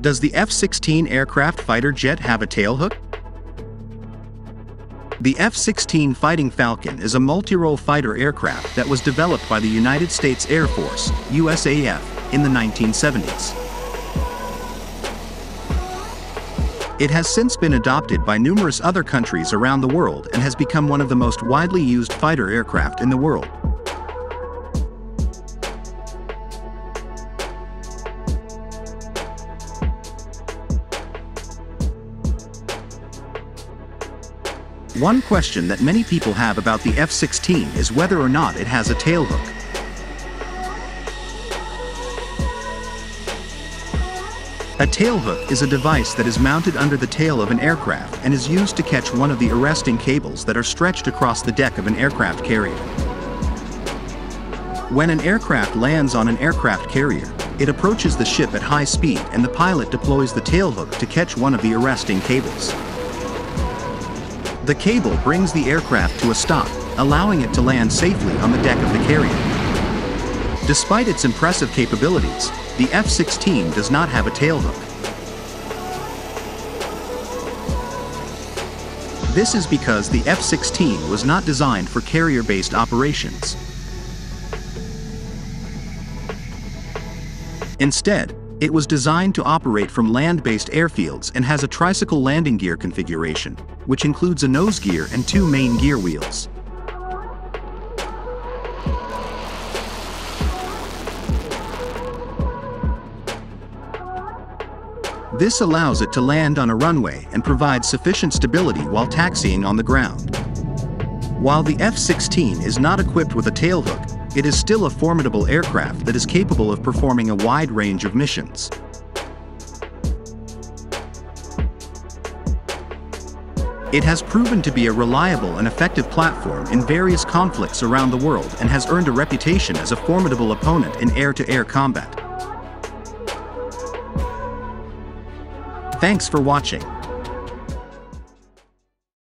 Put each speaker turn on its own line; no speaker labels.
Does the F-16 aircraft fighter jet have a tailhook? The F-16 Fighting Falcon is a multi-role fighter aircraft that was developed by the United States Air Force, USAF, in the 1970s. It has since been adopted by numerous other countries around the world and has become one of the most widely used fighter aircraft in the world. One question that many people have about the F-16 is whether or not it has a tailhook. A tailhook is a device that is mounted under the tail of an aircraft and is used to catch one of the arresting cables that are stretched across the deck of an aircraft carrier. When an aircraft lands on an aircraft carrier, it approaches the ship at high speed and the pilot deploys the tailhook to catch one of the arresting cables. The cable brings the aircraft to a stop, allowing it to land safely on the deck of the carrier. Despite its impressive capabilities, the F-16 does not have a tailhook. This is because the F-16 was not designed for carrier-based operations. Instead, it was designed to operate from land-based airfields and has a tricycle landing gear configuration, which includes a nose gear and two main gear wheels. This allows it to land on a runway and provides sufficient stability while taxiing on the ground. While the F-16 is not equipped with a tailhook, it is still a formidable aircraft that is capable of performing a wide range of missions. It has proven to be a reliable and effective platform in various conflicts around the world and has earned a reputation as a formidable opponent in air-to-air -air combat. Thanks for watching.